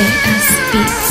JS Beats.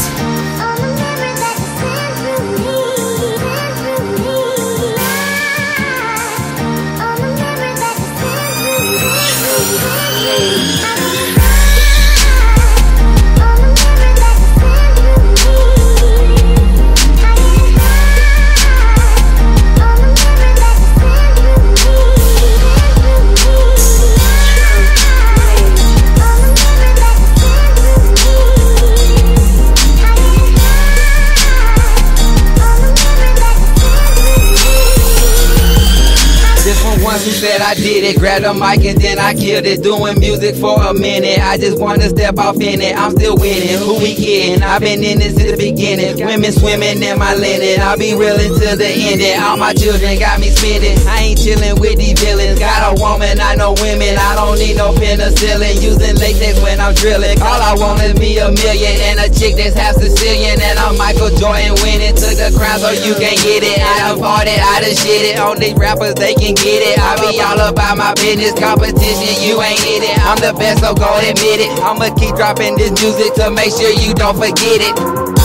Who said I did it. Grabbed a mic and then I killed it. Doing music for a minute. I just wanna step off in it. I'm still winning. Who we kidding? I've been in this since the beginning. Women swimming in my linen. I'll be real until the ending. All my children got me spinning. I ain't chilling with these villains. Got a woman, I know women. I don't need no penicillin. Using latex when I'm drilling. All I want is me a million and a chick that's half Sicilian. And I'm Michael Jordan winning. Took the crown so you can get it. I done fought it, I done shit it. Only rappers they can get it. I be all about my business. Competition, you ain't in it. I'm the best, so go admit it. I'ma keep dropping this music to make sure you don't forget it.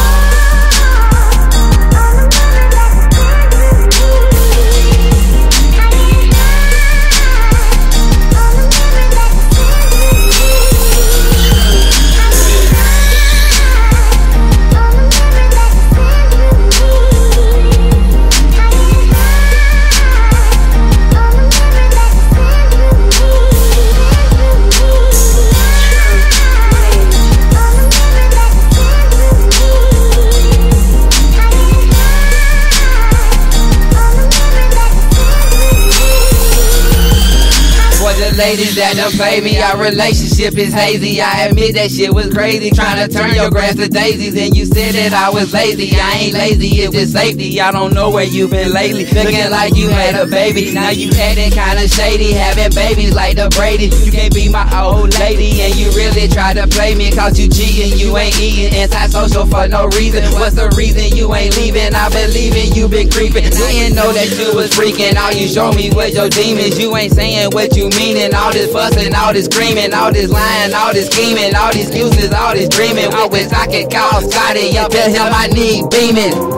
Ladies that done play me. Our relationship is hazy. I admit that shit was crazy. Trying to turn your grass to daisies, and you said that I was lazy. I ain't lazy, it was safety. I don't know where you been lately. Looking like you had a baby. Now you acting kinda shady, having babies like the Brady. You can't be my old lady, and you really try to play me. Cause you cheating, you ain't eating. Antisocial for no reason. What's the reason you ain't leaving? I believe in you been creeping. Didn't know that you was freaking. All you show me was your demons. You ain't saying what you all this fussing, all this screaming, all this lying, all this scheming, all these excuses, all this dreaming. I wish I could call Scotty up, tell him I need beaming.